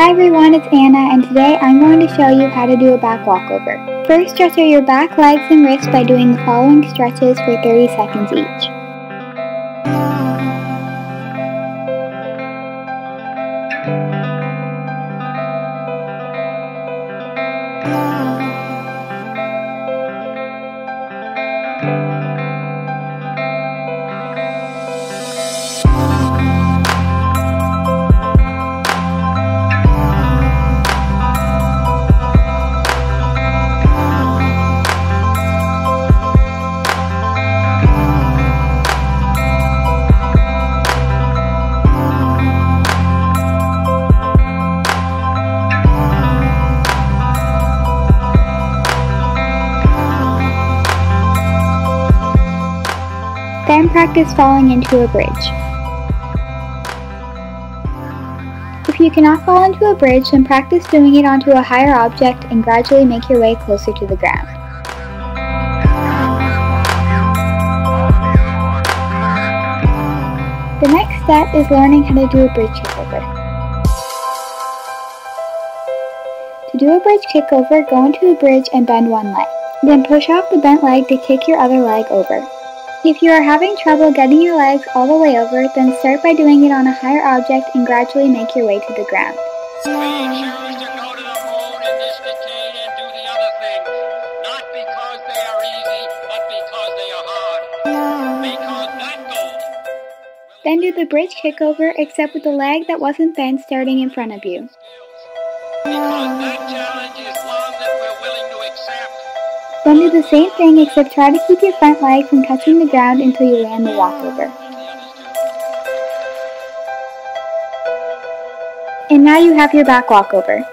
Hi everyone, it's Anna and today I'm going to show you how to do a back walkover. First stretch out your back, legs, and wrists by doing the following stretches for 30 seconds each. Then practice falling into a bridge. If you cannot fall into a bridge, then practice doing it onto a higher object and gradually make your way closer to the ground. The next step is learning how to do a bridge kickover. To do a bridge kickover, go into a bridge and bend one leg. Then push off the bent leg to kick your other leg over. If you are having trouble getting your legs all the way over, then start by doing it on a higher object and gradually make your way to the ground. Then do the bridge kickover except with the leg that wasn't bent starting in front of you. Then do the same thing except try to keep your front leg from touching the ground until you land the walkover. And now you have your back walkover.